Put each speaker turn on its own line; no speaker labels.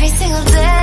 every single day.